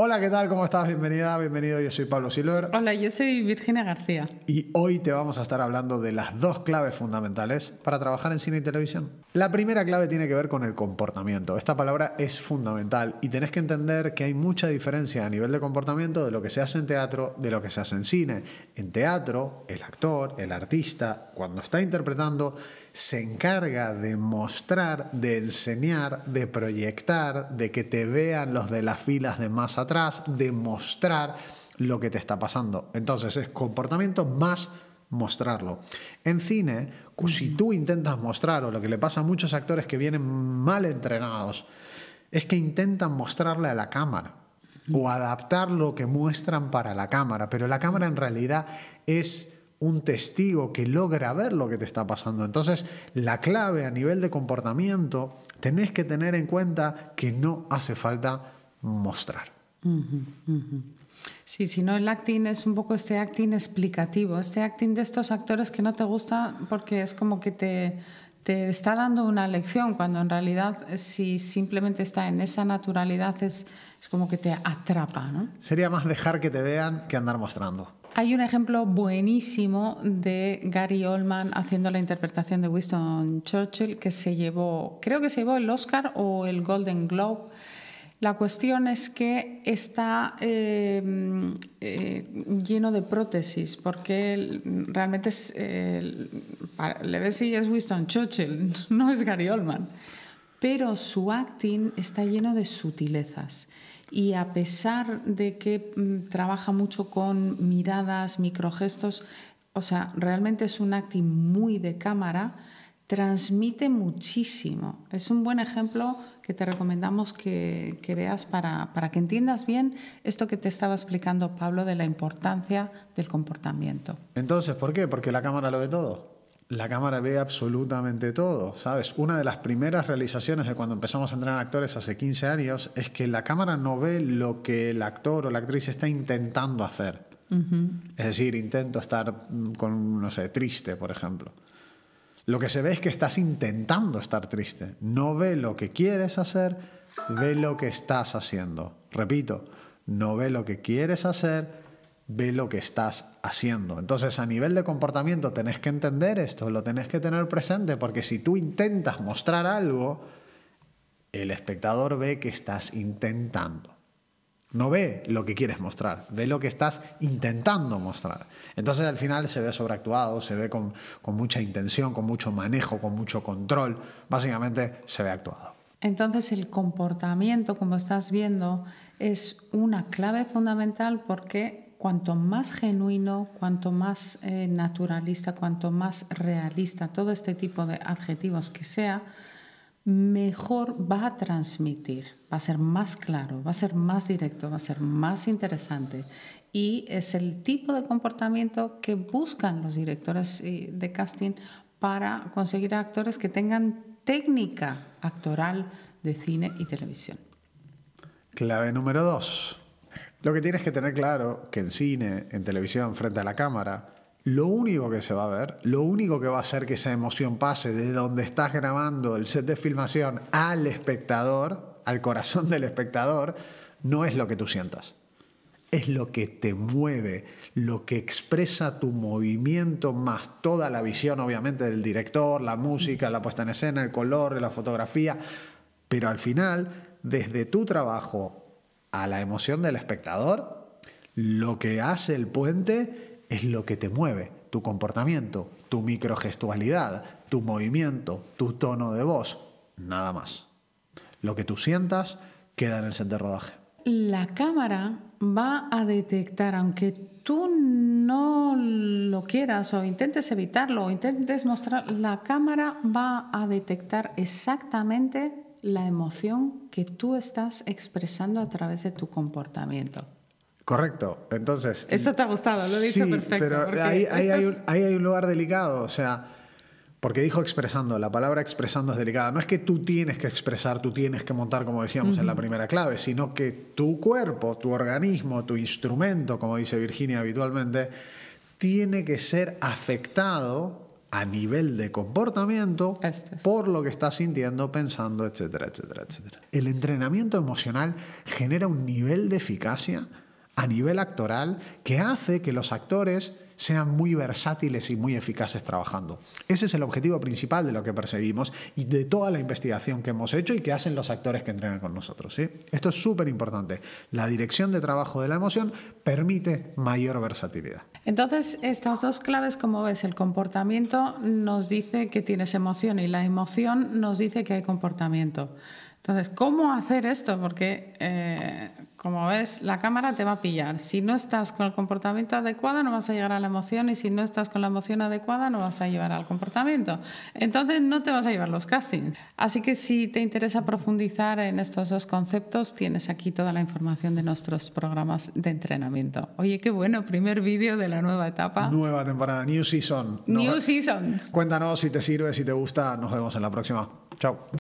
Hola, ¿qué tal? ¿Cómo estás? Bienvenida, bienvenido. Yo soy Pablo Silver. Hola, yo soy Virginia García. Y hoy te vamos a estar hablando de las dos claves fundamentales para trabajar en cine y televisión. La primera clave tiene que ver con el comportamiento. Esta palabra es fundamental y tenés que entender que hay mucha diferencia a nivel de comportamiento de lo que se hace en teatro de lo que se hace en cine. En teatro, el actor, el artista, cuando está interpretando, se encarga de mostrar, de enseñar, de proyectar, de que te vean los de las filas de más atrás, de mostrar lo que te está pasando. Entonces es comportamiento más mostrarlo. En cine, si tú intentas mostrar, o lo que le pasa a muchos actores que vienen mal entrenados, es que intentan mostrarle a la cámara o adaptar lo que muestran para la cámara, pero la cámara en realidad es un testigo que logra ver lo que te está pasando. Entonces, la clave a nivel de comportamiento, tenés que tener en cuenta que no hace falta mostrar. Sí, si no el acting es un poco este acting explicativo, este acting de estos actores que no te gusta porque es como que te, te está dando una lección, cuando en realidad si simplemente está en esa naturalidad es, es como que te atrapa. ¿no? Sería más dejar que te vean que andar mostrando. Hay un ejemplo buenísimo de Gary Oldman haciendo la interpretación de Winston Churchill que se llevó, creo que se llevó el Oscar o el Golden Globe. La cuestión es que está eh, eh, lleno de prótesis, porque realmente es, eh, le ves si es Winston Churchill, no es Gary Oldman, pero su acting está lleno de sutilezas. Y a pesar de que mm, trabaja mucho con miradas, microgestos, o sea, realmente es un acting muy de cámara, transmite muchísimo. Es un buen ejemplo que te recomendamos que, que veas para, para, que entiendas bien esto que te estaba explicando Pablo de la importancia del comportamiento. Entonces, ¿por qué? Porque la cámara lo ve todo la cámara ve absolutamente todo, ¿sabes? Una de las primeras realizaciones de cuando empezamos a entrenar actores hace 15 años es que la cámara no ve lo que el actor o la actriz está intentando hacer. Es decir, intento estar mm, con, no sé, triste, por ejemplo. Lo que se ve es que estás intentando estar triste. No ve lo que quieres hacer, ve lo que estás haciendo. Repito, no ve lo que quieres hacer, ve lo que estás haciendo. Entonces, a nivel de comportamiento tenés que entender esto, lo tenés que tener presente, porque si tú intentas mostrar algo, el espectador ve que estás intentando. No ve lo que quieres mostrar, ve lo que estás intentando mostrar. Entonces al final se ve sobreactuado, se ve con, mucha intención, con mucho manejo, con mucho control. Básicamente se ve actuado. Entonces el comportamiento, como estás viendo, es una clave fundamental porque cuanto más genuino, cuanto más eh, naturalista, cuanto más realista, todo este tipo de adjetivos que sea, mejor va a transmitir, va a ser más claro, va a ser más directo, va a ser más interesante. Y es el tipo de comportamiento que buscan los directores eh, de casting para conseguir actores que tengan técnica actoral de cine y televisión. Clave número dos lo que tienes que tener claro que en cine, en televisión, frente a la cámara, lo único que se va a ver, lo único que va a hacer que esa emoción pase de donde estás grabando el set de filmación al espectador, al corazón del espectador, no es lo que tú sientas. Es lo que te mueve, lo que expresa tu movimiento, más toda la visión, obviamente, del director, la música, la puesta en escena, el color, la fotografía. Pero al final, desde tu trabajo a la emoción del espectador, lo que hace el puente es lo que te mueve, tu comportamiento, tu microgestualidad, tu movimiento, tu tono de voz, nada más. Lo que tú sientas queda en el set de rodaje. La cámara va a detectar, aunque tú no lo quieras o intentes evitarlo o intentes mostrar, la cámara va a detectar exactamente la emoción que tú estás expresando a través de tu comportamiento. Correcto. Entonces. Esto te ha gustado, lo he dicho perfecto. Pero ahí, hay un, lugar delicado. O sea, porque dijo expresando, la palabra expresando es delicada. No es que tú tienes que expresar, tú tienes que montar, como decíamos en la primera clave, sino que tu cuerpo, tu organismo, tu instrumento, como dice Virginia habitualmente, tiene que ser afectado a nivel de comportamiento Este es. por lo que estás sintiendo, pensando, etcétera, etcétera, etcétera. El entrenamiento emocional genera un nivel de eficacia a nivel actoral que hace que los actores sean muy versátiles y muy eficaces trabajando. Ese es el objetivo principal de lo que perseguimos y de toda la investigación que hemos hecho y que hacen los actores que entrenan con nosotros. ¿sí? Esto es súper importante. La dirección de trabajo de la emoción permite mayor versatilidad. Entonces, estas dos claves, como ves, el comportamiento nos dice que tienes emoción y la emoción nos dice que hay comportamiento. Entonces, ¿cómo hacer esto? Porque, eh, como ves, la cámara te va a pillar. Si no estás con el comportamiento adecuado, no vas a llegar a la emoción y si no estás con la emoción adecuada, no vas a llevar al comportamiento. Entonces, no te vas a llevar los castings. Así que si te interesa profundizar en estos dos conceptos, tienes aquí toda la información de nuestros programas de entrenamiento. Oye, qué bueno, primer vídeo de la nueva etapa. Nueva temporada, New Season. Nos- New Seasons. Cuéntanos si te sirve, si te gusta. Nos vemos en la próxima. Chao.